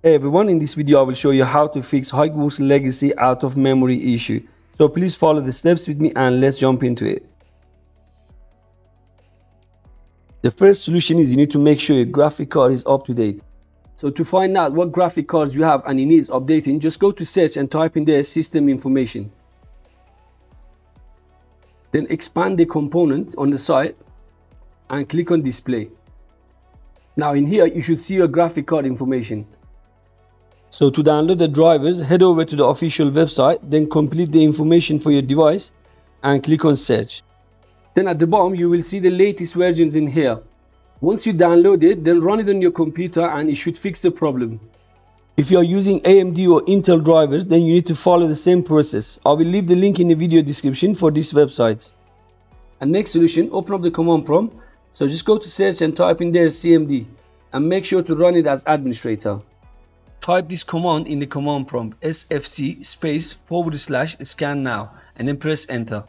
Hey everyone, in this video I will show you how to fix Hogwarts Legacy out of memory issue. So please follow the steps with me and let's jump into it. The first solution is you need to make sure your graphic card is up to date. So to find out what graphic cards you have and it needs updating, just go to search and type in there system information. Then expand the component on the side and click on display. Now in here you should see your graphic card information. So to download the drivers, head over to the official website, then complete the information for your device and click on search. Then at the bottom, you will see the latest versions in here. Once you download it, then run it on your computer and it should fix the problem. If you are using AMD or Intel drivers, then you need to follow the same process. I will leave the link in the video description for these websites. And next solution, open up the command prompt. So just go to search and type in there CMD and make sure to run it as administrator. Type this command in the command prompt sfc space forward slash scan now and then press enter.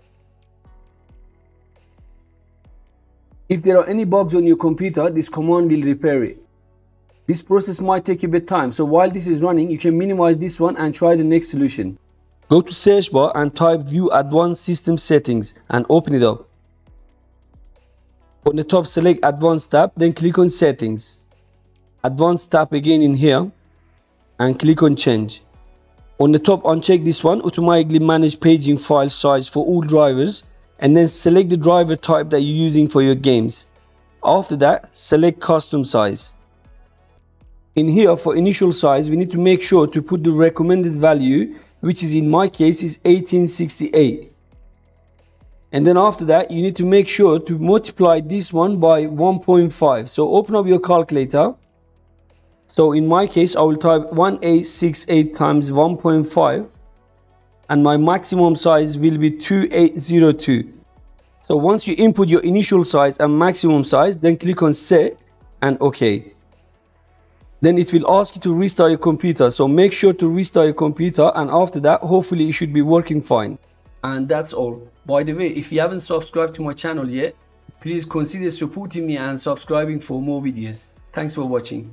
If there are any bugs on your computer, this command will repair it. This process might take a bit of time, so while this is running, you can minimize this one and try the next solution. Go to search bar and type view advanced system settings and open it up. On the top select advanced tab, then click on settings. Advanced tab again in here and click on change. On the top uncheck this one automatically manage paging file size for all drivers and then select the driver type that you're using for your games. After that select custom size. In here for initial size we need to make sure to put the recommended value which is in my case is 1868 and then after that you need to make sure to multiply this one by 1.5 so open up your calculator so in my case, I will type 1868 times 1.5 and my maximum size will be 2802. So once you input your initial size and maximum size, then click on set and OK. Then it will ask you to restart your computer. So make sure to restart your computer and after that, hopefully it should be working fine. And that's all. By the way, if you haven't subscribed to my channel yet, please consider supporting me and subscribing for more videos. Thanks for watching.